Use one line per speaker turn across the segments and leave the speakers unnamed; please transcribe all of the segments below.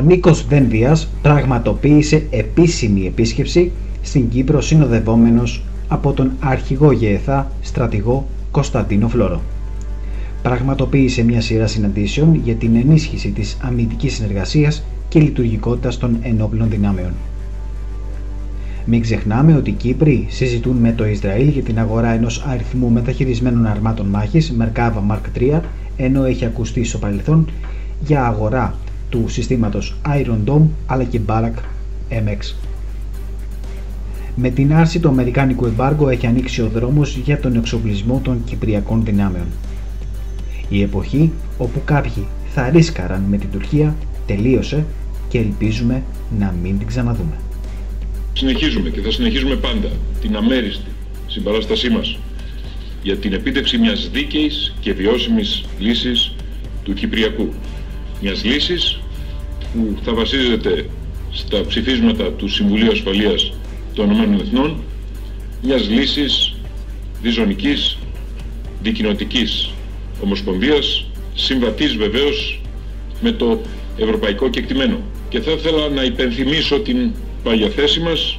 Νίκος Δένδιας πραγματοποίησε επίσημη επίσκεψη στην Κύπρο συνοδευόμενος από τον αρχηγό ΓΕΘΑ στρατηγό Κωνσταντίνο Φλόρο. Πραγματοποίησε μια σειρά συναντήσεων για την ενίσχυση της αμυντικής συνεργασίας και λειτουργικότητας των ενόπλων δυνάμεων. Μην ξεχνάμε ότι οι Κύπροι συζητούν με το Ισραήλ για την αγορά ενός αριθμού μεταχειρισμένων αρμάτων μάχης Merkava Mark III, ενώ έχει ακουστεί στο παρελθόν για αγορά του συστήματος Iron Dome αλλά και Barak MX. Με την άρση του Αμερικάνικου εμπάργου έχει ανοίξει ο δρόμος για τον εξοπλισμό των Κυπριακών δυνάμεων. Η εποχή όπου κάποιοι θα ρίσκαραν με την Τουρκία τελείωσε και ελπίζουμε να μην την ξαναδούμε.
Συνεχίζουμε και θα συνεχίζουμε πάντα την αμέριστη συμπαράστασή μας για την επίτευξη μιας δίκαιης και βιώσιμης λύσης του Κυπριακού. Μιας λύσης που θα βασίζεται στα ψηφίσματα του Συμβουλίου Ασφαλείας των Ηνωμένων Εθνών, μιας λύσης διζωνικής, δικοινοτικής ομοσπονδίας, συμβατής βεβαίως με το ευρωπαϊκό κεκτημένο. Και θα ήθελα να υπενθυμίσω την πάγια θέση μας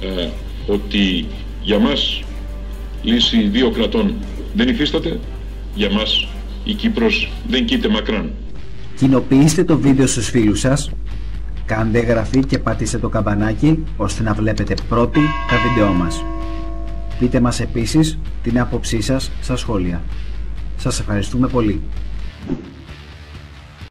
ε, ότι για μας λύση δύο κρατών δεν υφίσταται, για μας η Κύπρος δεν κοίται μακράν.
Κοινοποιήστε το βίντεο στους φίλους σας, κάντε εγγραφή και πατήστε το καμπανάκι ώστε να βλέπετε πρώτοι τα βίντεό μας. Πείτε μας επίσης την άποψή σας στα σχόλια. Σας ευχαριστούμε πολύ.